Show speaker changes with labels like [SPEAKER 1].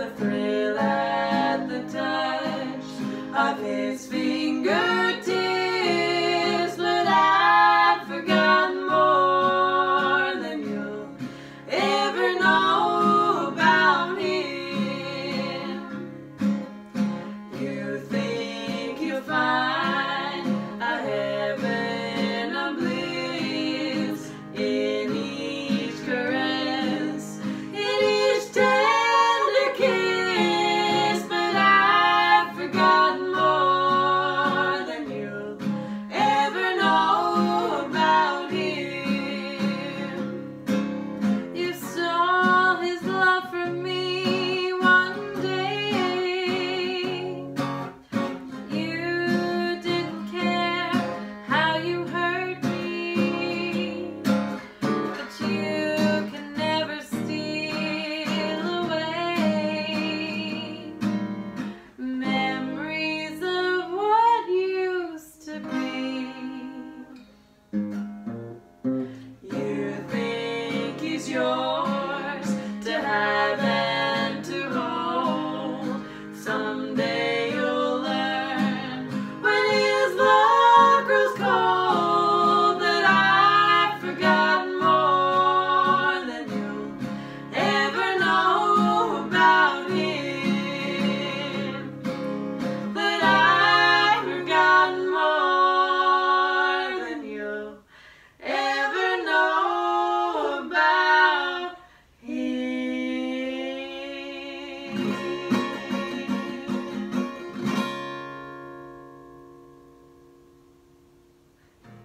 [SPEAKER 1] the thrill at the touch of his feet.